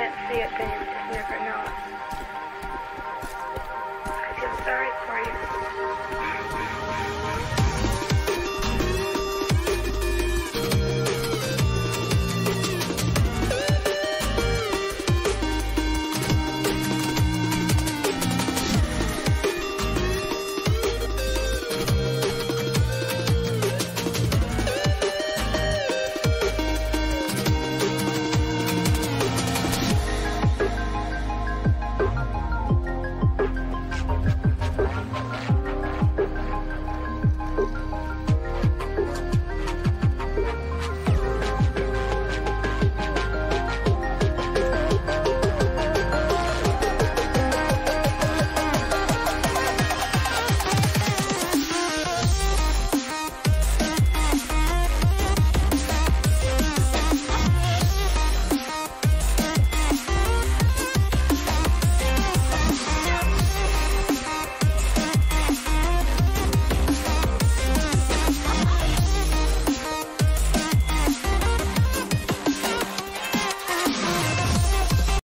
can't see it, then you just never know. I feel sorry for you.